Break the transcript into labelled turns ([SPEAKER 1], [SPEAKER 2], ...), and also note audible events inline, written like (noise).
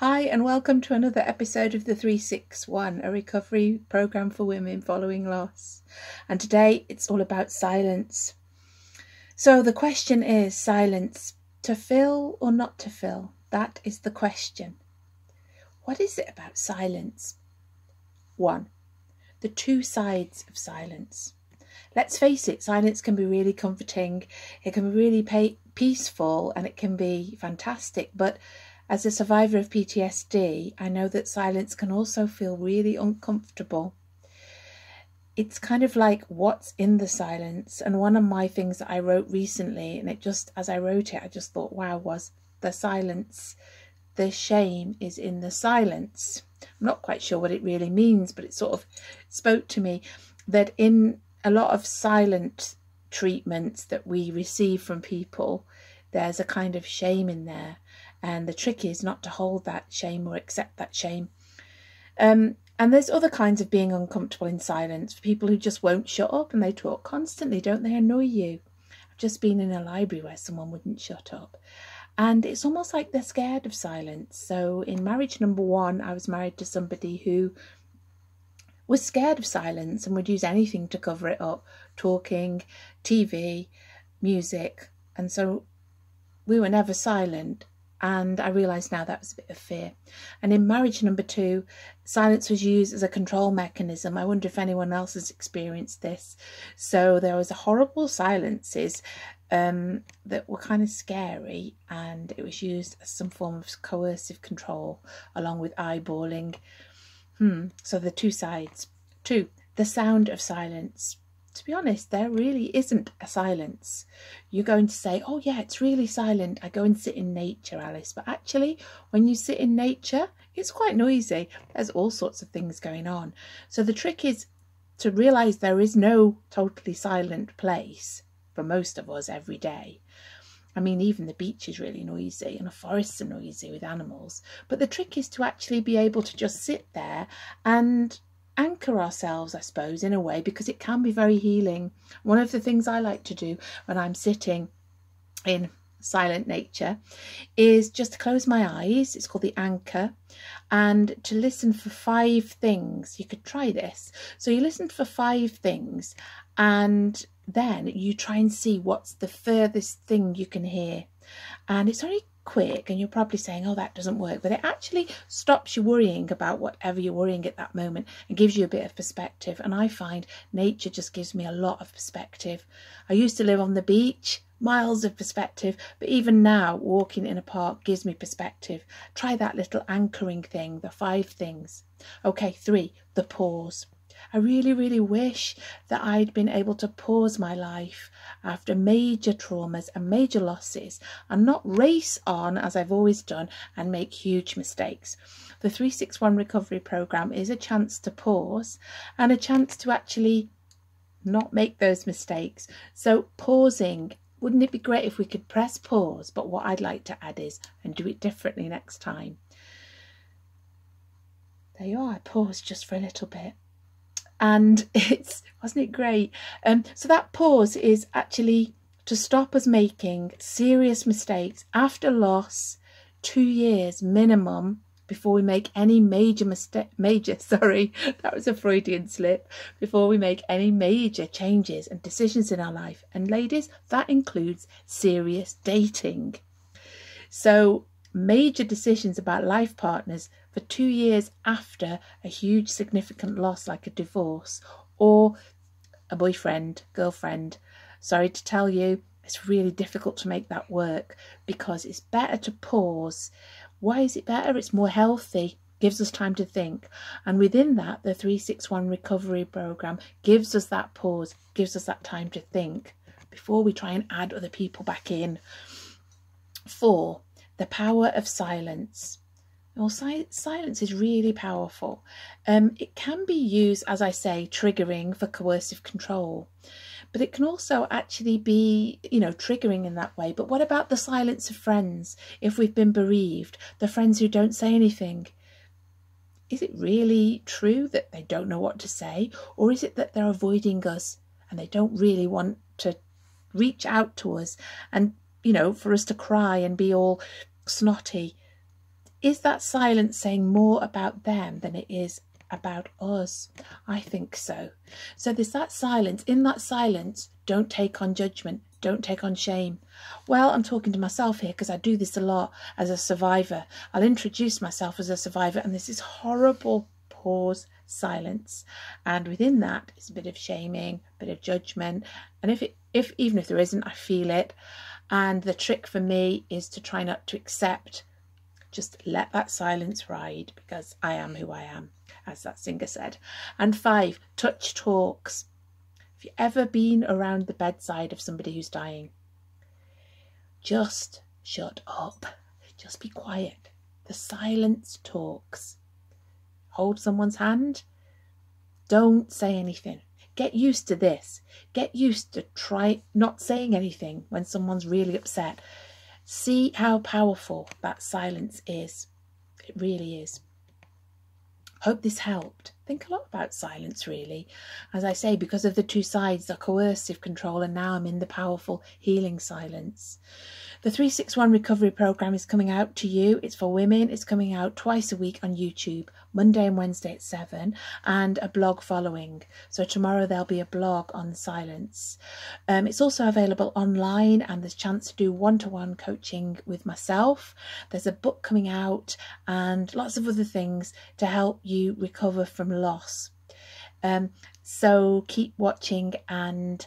[SPEAKER 1] Hi, and welcome to another episode of the 361, a recovery program for women following loss. And today it's all about silence. So the question is silence to fill or not to fill? That is the question. What is it about silence? One, the two sides of silence. Let's face it, silence can be really comforting, it can be really pay- peaceful, and it can be fantastic, but as a survivor of PTSD, I know that silence can also feel really uncomfortable. It's kind of like what's in the silence. And one of my things that I wrote recently, and it just, as I wrote it, I just thought, wow, was the silence. The shame is in the silence. I'm not quite sure what it really means, but it sort of spoke to me that in a lot of silent treatments that we receive from people, there's a kind of shame in there. And the trick is not to hold that shame or accept that shame. Um, and there's other kinds of being uncomfortable in silence for people who just won't shut up and they talk constantly, don't they? Annoy you. I've just been in a library where someone wouldn't shut up. And it's almost like they're scared of silence. So in marriage number one, I was married to somebody who was scared of silence and would use anything to cover it up talking, TV, music. And so we were never silent. And I realised now that was a bit of fear. And in marriage number two, silence was used as a control mechanism. I wonder if anyone else has experienced this. So there was a horrible silences um, that were kind of scary, and it was used as some form of coercive control, along with eyeballing. Hmm. So the two sides. Two, the sound of silence to be honest, there really isn't a silence. You're going to say, oh, yeah, it's really silent. I go and sit in nature, Alice. But actually, when you sit in nature, it's quite noisy. There's all sorts of things going on. So the trick is to realize there is no totally silent place for most of us every day. I mean, even the beach is really noisy and the forests are noisy with animals. But the trick is to actually be able to just sit there and anchor ourselves, I suppose, in a way, because it can be very healing. One of the things I like to do when I'm sitting in silent nature is just to close my eyes. It's called the anchor, and to listen for five things. You could try this. So you listen for five things, and then you try and see what's the furthest thing you can hear. And it's only quick and you're probably saying oh that doesn't work but it actually stops you worrying about whatever you're worrying at that moment and gives you a bit of perspective. And i find nature just gives me a lot of perspective. I used to live on the beach miles of perspective but even now walking in a park gives me perspective. Try that little anchoring thing the five things. Okay three the pause I really, really wish that I'd been able to pause my life after major traumas and major losses and not race on as I've always done and make huge mistakes. The 361 recovery program is a chance to pause and a chance to actually not make those mistakes. So, pausing wouldn't it be great if we could press pause? But what I'd like to add is and do it differently next time. There you are, I paused just for a little bit and (laughs) it's wasn't it great? Um so that pause is actually to stop us making serious mistakes after loss two years minimum before we make any major mistake major (laughs) sorry that was a freudian slip before we make any major changes and decisions in our life. And ladies that includes serious dating. So major decisions about life partners for two years after a huge significant loss like a divorce or a boyfriend, girlfriend. Sorry to tell you, it's really difficult to make that work because it's better to pause. Why is it better? It's more healthy, gives us time to think. And within that, the 361 recovery program gives us that pause, gives us that time to think before we try and add other people back in. Four, the power of silence. Well, si- silence is really powerful. Um, it can be used, as I say, triggering for coercive control, but it can also actually be, you know, triggering in that way. But what about the silence of friends? If we've been bereaved, the friends who don't say anything, is it really true that they don't know what to say, or is it that they're avoiding us and they don't really want to reach out to us and you know for us to cry and be all snotty. is that silence saying more about them than it is about us? I think so. So there's that silence. In that silence, don't take on judgment, don't take on shame. Well, I'm talking to myself here because I do this a lot as a survivor. I'll introduce myself as a survivor, and this is horrible pause, silence, and within that is a bit of shaming, a bit of judgment, and if it, if even if there isn't, I feel it. And the trick for me is to try not to accept just let that silence ride because I am who I am, as that singer said. And five, touch talks. Have you ever been around the bedside of somebody who's dying? Just shut up. Just be quiet. The silence talks. Hold someone's hand. Don't say anything. Get used to this. Get used to try not saying anything when someone's really upset See how powerful that silence is. It really is. Hope this helped. Think a lot about silence, really. As I say, because of the two sides, the coercive control, and now I'm in the powerful healing silence. The 361 recovery program is coming out to you. It's for women. It's coming out twice a week on YouTube, Monday and Wednesday at 7, and a blog following. So tomorrow there'll be a blog on silence. Um, it's also available online, and there's chance to do one to one coaching with myself. There's a book coming out, and lots of other things to help you recover from loss. Um, so keep watching and